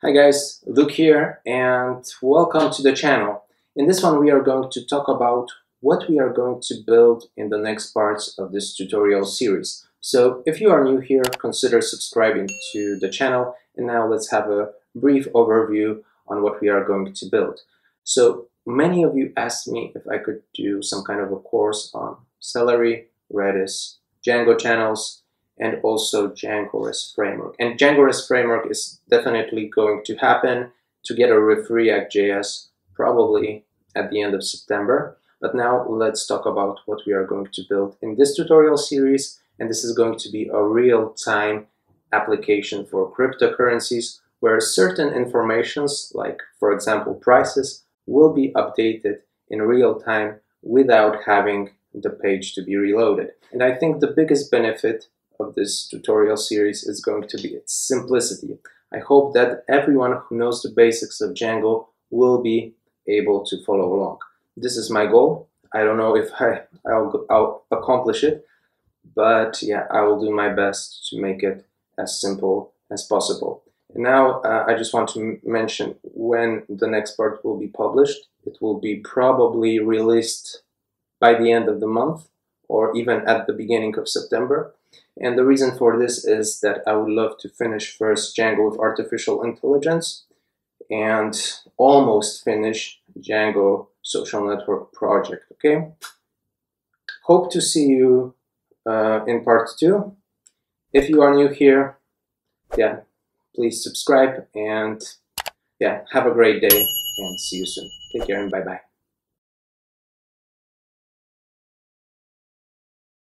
Hi guys, Luke here and welcome to the channel. In this one we are going to talk about what we are going to build in the next parts of this tutorial series. So if you are new here, consider subscribing to the channel and now let's have a brief overview on what we are going to build. So many of you asked me if I could do some kind of a course on Celery, Redis, Django channels, and also Django REST framework. And Django REST framework is definitely going to happen together with React.js probably at the end of September. But now let's talk about what we are going to build in this tutorial series. And this is going to be a real-time application for cryptocurrencies where certain informations, like for example prices, will be updated in real time without having the page to be reloaded. And I think the biggest benefit of this tutorial series is going to be its simplicity. I hope that everyone who knows the basics of Django will be able to follow along. This is my goal. I don't know if I, I'll, I'll accomplish it, but yeah, I will do my best to make it as simple as possible. And now uh, I just want to mention when the next part will be published. It will be probably released by the end of the month or even at the beginning of September. And the reason for this is that I would love to finish first Django with artificial intelligence and almost finish Django social network project, okay? Hope to see you uh, in part two. If you are new here, yeah, please subscribe and yeah, have a great day and see you soon. Take care and bye-bye.